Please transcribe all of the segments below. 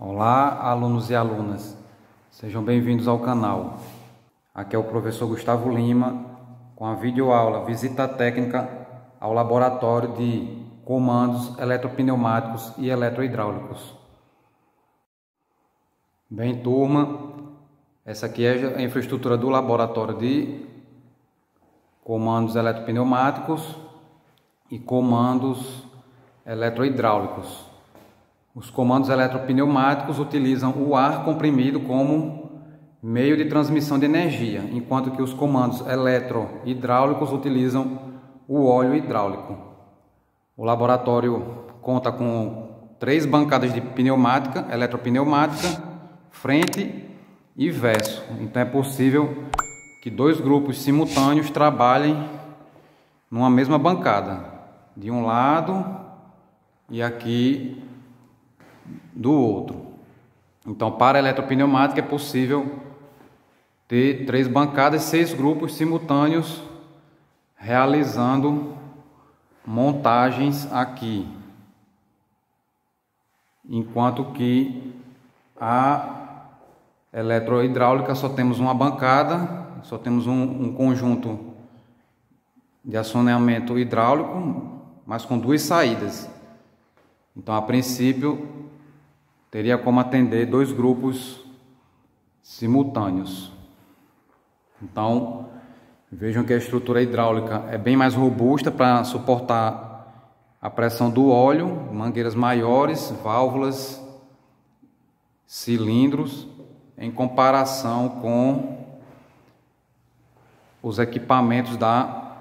Olá, alunos e alunas. Sejam bem-vindos ao canal. Aqui é o professor Gustavo Lima com a videoaula Visita Técnica ao Laboratório de Comandos Eletropneumáticos e Eletrohidráulicos. Bem, turma, essa aqui é a infraestrutura do Laboratório de Comandos Eletropneumáticos e Comandos Eletrohidráulicos. Os comandos eletropneumáticos utilizam o ar comprimido como meio de transmissão de energia, enquanto que os comandos eletrohidráulicos utilizam o óleo hidráulico. O laboratório conta com três bancadas de pneumática, eletropneumática, frente e verso. Então é possível que dois grupos simultâneos trabalhem numa mesma bancada, de um lado e aqui do outro. Então, para a eletropneumática é possível ter três bancadas, seis grupos simultâneos realizando montagens aqui. Enquanto que a eletrohidráulica só temos uma bancada, só temos um, um conjunto de acionamento hidráulico, mas com duas saídas. Então, a princípio, teria como atender dois grupos simultâneos. Então, vejam que a estrutura hidráulica é bem mais robusta para suportar a pressão do óleo, mangueiras maiores, válvulas, cilindros, em comparação com os equipamentos da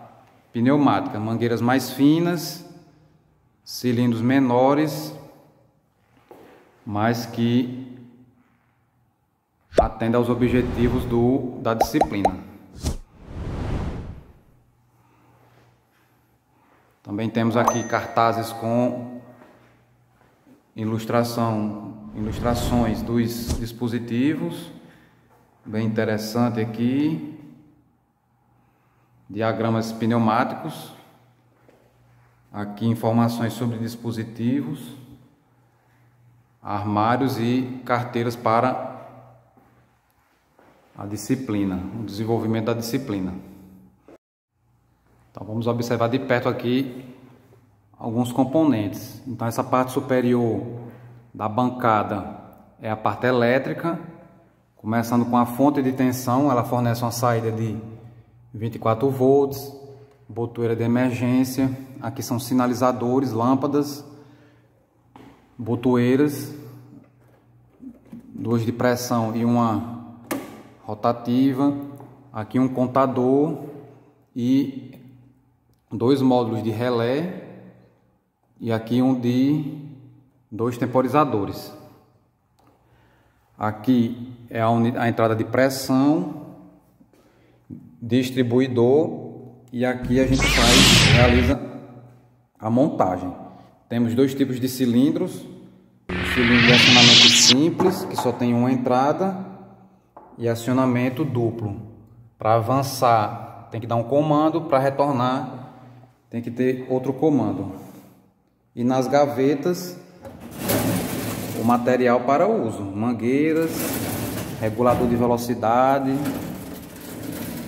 pneumática, mangueiras mais finas, cilindros menores mas que atenda aos objetivos do, da disciplina. Também temos aqui cartazes com ilustração, ilustrações dos dispositivos, bem interessante aqui, diagramas pneumáticos, aqui informações sobre dispositivos armários e carteiras para a disciplina, o desenvolvimento da disciplina. Então vamos observar de perto aqui alguns componentes. Então essa parte superior da bancada é a parte elétrica, começando com a fonte de tensão, ela fornece uma saída de 24 volts, botoeira de emergência, aqui são sinalizadores, lâmpadas, botoeiras, duas de pressão e uma rotativa, aqui um contador e dois módulos de relé e aqui um de dois temporizadores. Aqui é a, a entrada de pressão, distribuidor e aqui a gente faz, realiza a montagem. Temos dois tipos de cilindros. Cilindro de acionamento simples, que só tem uma entrada, e acionamento duplo. Para avançar, tem que dar um comando, para retornar, tem que ter outro comando. E nas gavetas, o material para uso: mangueiras, regulador de velocidade,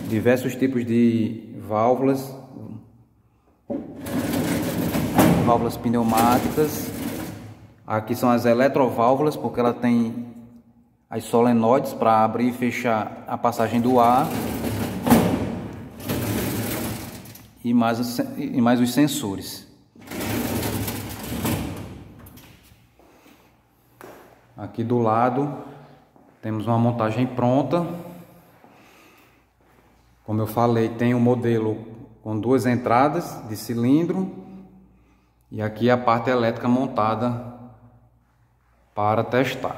diversos tipos de válvulas válvulas pneumáticas. Aqui são as eletroválvulas, porque ela tem as solenoides para abrir e fechar a passagem do ar. E mais, e mais os sensores. Aqui do lado temos uma montagem pronta. Como eu falei, tem um modelo com duas entradas de cilindro e aqui a parte elétrica montada para testar.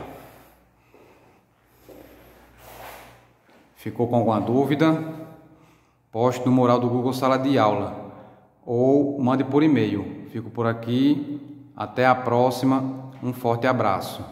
Ficou com alguma dúvida? Poste no mural do Google Sala de Aula ou mande por e-mail. Fico por aqui. Até a próxima. Um forte abraço.